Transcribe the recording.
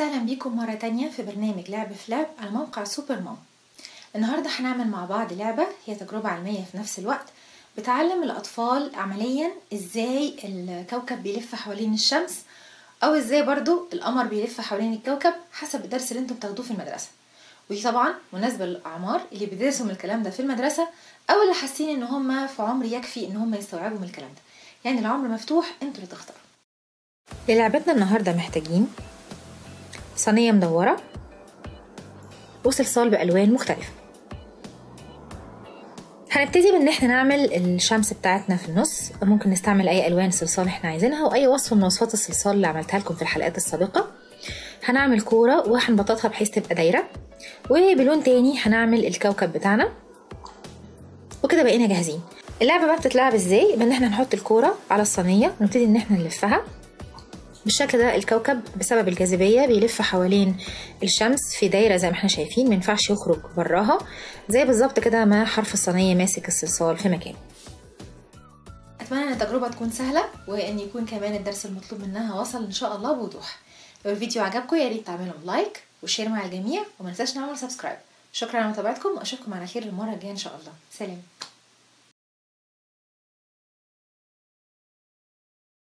وسهلا بيكم مرة تانية في برنامج لعب في على موقع سوبر مام النهاردة هنعمل مع بعض لعبة هي تجربة علمية في نفس الوقت بتعلم الأطفال عمليا إزاي الكوكب بيلف حوالين الشمس أو إزاي برضو القمر بيلف حوالين الكوكب حسب الدرس اللي أنتم بتاخدوه في المدرسة. ودي طبعا مناسبة للأعمار اللي بيدرسوا من الكلام ده في المدرسة أو اللي حاسين إن هم في عمر يكفي إن هم يستوعبوا من الكلام ده. يعني العمر مفتوح أنتوا اللي تختاروا. للعبتنا النهاردة محتاجين صينية مدورة وصلصال بألوان مختلفة. هنبتدي بإن إحنا نعمل الشمس بتاعتنا في النص. ممكن نستعمل أي ألوان صلصال إحنا عايزينها وأي وصفه من وصفات الصلصال اللي عملتها لكم في الحلقات السابقة. هنعمل كورة وهنبططها بحيث تبقى دايرة. وبلون تاني هنعمل الكوكب بتاعنا. وكده بقينا جاهزين. اللعبة بقى بتتلعب إزاي؟ بإن إحنا نحط الكورة على الصينية ونبتدي إن إحنا نلفها. بالشكل ده الكوكب بسبب الجاذبية بيلف حوالين الشمس في دايرة زي ما إحنا شايفين مينفعش يخرج براها زي بالظبط كده ما حرف الصينية ماسك الصلصال في مكانه. أتمنى أن التجربة تكون سهلة وأن يكون كمان الدرس المطلوب منها وصل إن شاء الله بوضوح. لو الفيديو عجبكم يا ريت تعملوا like و share مع الجميع وما ننساش نعمل subscribe. شكرا على متابعتكم وأشوفكم على خير المرة الجاية إن شاء الله. سلام.